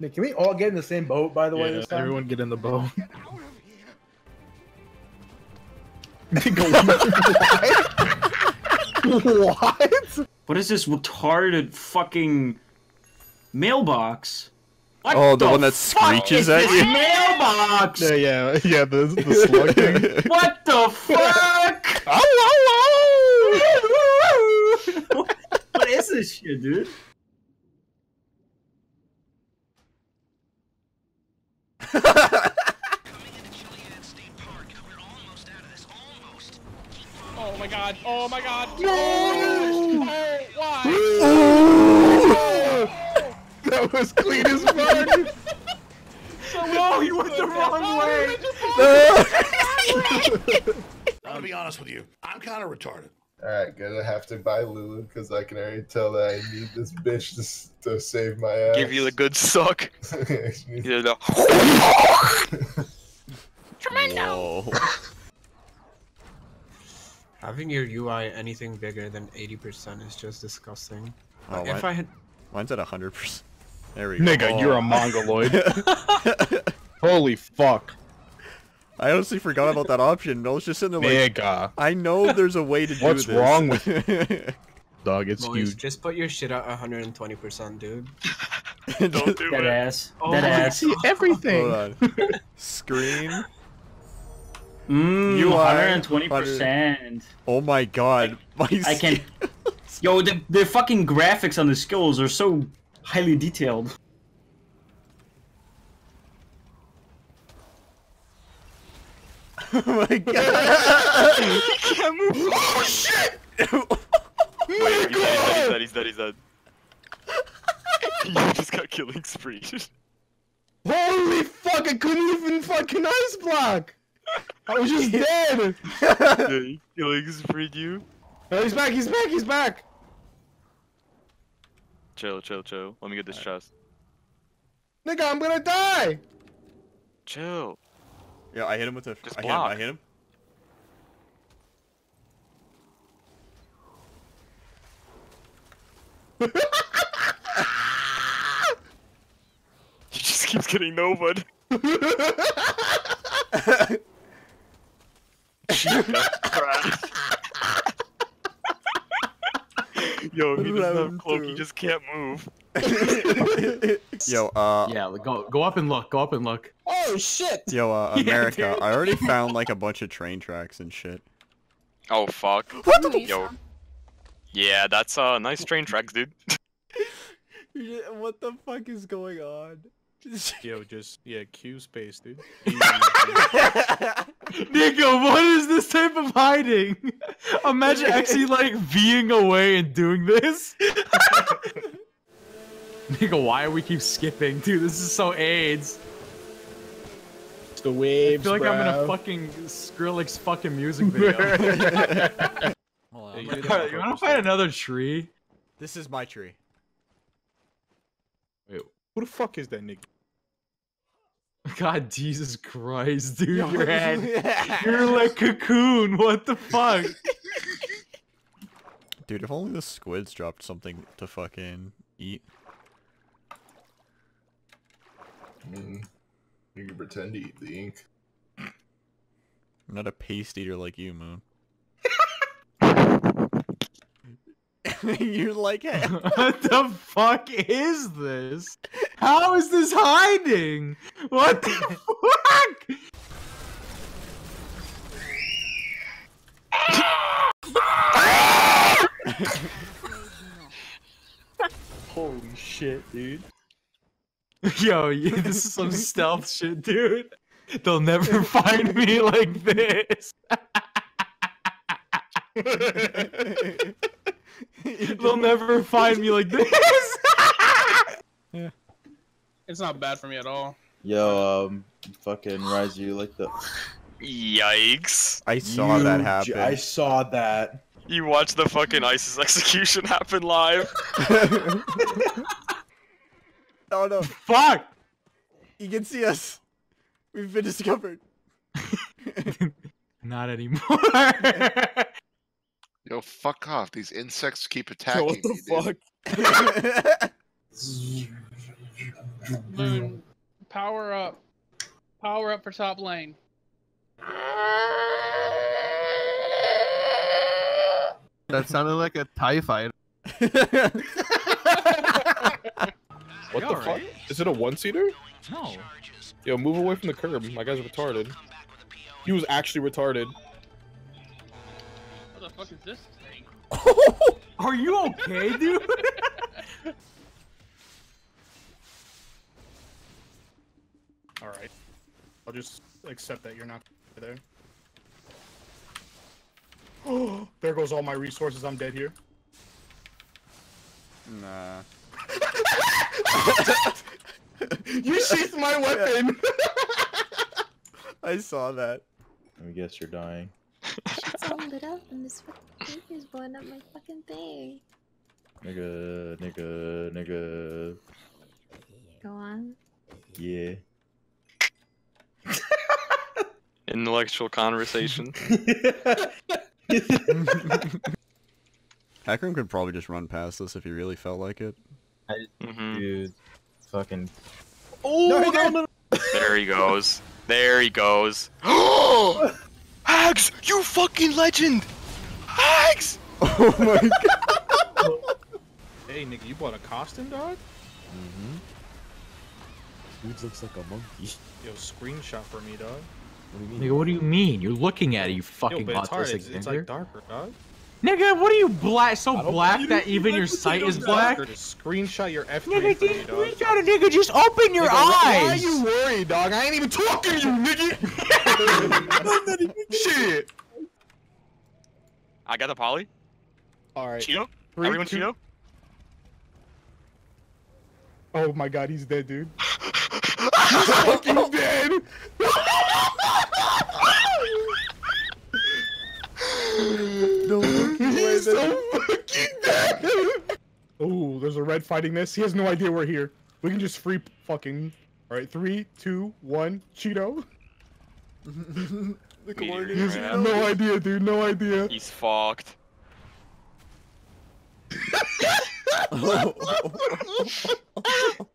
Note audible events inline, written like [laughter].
Nick, can we all get in the same boat? By the way, Yeah, this time. everyone get in the boat. [laughs] what? What is this retarded fucking mailbox? What Oh, the one that fuck screeches is at this you? mailbox? Yeah, yeah, yeah. The the slug thing. [laughs] What the fuck? Oh, oh, oh! what is this shit, dude? Oh my god. Oh my god. Oh, oh, why? Oh. that was clean as fuck. No, you went the wrong oh, way. I'm gonna be honest with you. I'm kind of retarded. Alright, gonna have to buy Lulu because I can already tell that I need this bitch to, to save my ass. Give you the good suck. [laughs] You know, [laughs] Whoa. Having your UI anything bigger than 80% is just disgusting. Oh, Like, mine- if I had Mine's at 100%. There we go. Nigga, oh. you're a Oh. mongoloid. [laughs] Holy fuck. I honestly forgot about that option. I was just sitting there like, Nigga. I know there's a way to do What's this. wrong with [laughs] Dog, it's Moise, huge. just put your shit at 120%, dude. [laughs] don't do Dead it. ass. Oh Dead ass. See everything. Hold on. Screen. Mmm, UI, 120%. Oh my god. My I can. Yo, the, the fucking graphics on the skills are so highly detailed. [laughs] oh my god. Can't [laughs] move. Oh shit! [laughs] Wait, he's dead, he's dead, he's dead, he's dead. you just got killing spree. Holy fuck! I couldn't even fucking ice block. I was just dead. [laughs] Yeah, killing spree you. Oh, he's back. He's back. He's back. Chill, chill, chill. Let me get this chest. Nigga, I'm gonna die. Chill. Yeah, I hit him with a. Just I hit him. I hit him. [laughs] He just keeps getting novad. [laughs] Jesus Christ. Yo, he doesn't have Round cloak, he just can't move. [laughs] Yo, uh, Yeah, go go up and look. Go up and look. Oh shit. yo, uh, [laughs] America. dude. I already found like a [laughs] bunch of train tracks and shit. Oh fuck. What the? Yo. Yeah, that's uh nice train tracks, dude. What the fuck is going on? [laughs] Yo, just yeah, Q space, dude. [laughs] Nigga, what is this type of hiding? Imagine actually [laughs] like being away and doing this. Nigga, why are we keep skipping? Dude, this is so AIDS. It's the waves. I feel like I'm in a fucking Skrillex fucking music video. Hold Yeah, on, you I'm did gonna- that on you wanna find another tree? This is my tree. Wait, who the fuck is that nigga? [laughs] God, Jesus Christ, dude, your head. [laughs] You're like cocoon. What the fuck? [laughs] Dude, if only the squids dropped something to fucking eat. I mean, you can pretend to eat the ink. I'm not a paste eater like you, Moon. You're like, hey, what the fuck is this? How is this hiding? What the [laughs] fuck? Holy shit, dude. Yo, this is some stealth [laughs] shit, dude. [laughs] They'll never find me like this. They'll never find me like this. It's not bad for me at all. Yo, um, fucking Rise, you like the. Yikes. I saw that You happen. j- I saw that. You watched the fucking ISIS execution [laughs] happen live. [laughs] oh no, Fuck. you can see us. We've been discovered. [laughs] Not anymore. Yo, fuck off. These insects keep attacking. Yo, attacking what the me, dude. fuck? Loon, power up. Power up for top lane. That sounded like a TIE fighter. [laughs] What the fuck? alright? Is it a one seater? No. Yo, move away from the curb. My guy's retarded. He was actually retarded. What the fuck is this thing? [laughs] Are you okay, dude? [laughs] Alright. I'll just accept that you're not there. Oh, [gasps] there goes all my resources. I'm dead here. Nah. [laughs] You sheathed my weapon. I saw that. I guess you're dying. It's all lit up and this fucking thing is blowing up my fucking thing. Nigga, nigga, nigga. Go on. Yeah. Intellectual conversation. [laughs] Hackram could probably just run past this if he really felt like it. Mhm. Dude, fucking. Oh, no, no, There he goes. There he goes. [gasps] Hags, you fucking legend! Hags! Oh my god. Hey, nigga, you bought a costume, dog? Mm-hmm. Dude looks like a monkey. Yo, screenshot for me, dog. What do you mean? Nigga, what do you mean? You're looking at it, you Yo, fucking but it's hard. autistic It's, it's like darker, dog. Nigga, what are you black? So black that you even your sight is black? darker. Just screenshot your F3 Nigga, for me, just dog. screenshot it, nigga. Just open your Nigga, why- Why are you worried, dog? I ain't even talking to you, nigga. [laughs] Shit. I got the poly. Alright. Cheeto? Three, Everyone two- Cheeto? Oh my god, he's dead, dude. [laughs] [laughs] fighting this. He has no idea we're here. We can just free fucking. Alright, three, two, one, Cheeto. the Meteor coordinates. grab. No idea, dude. No idea. He's fucked. [laughs] [laughs] [laughs]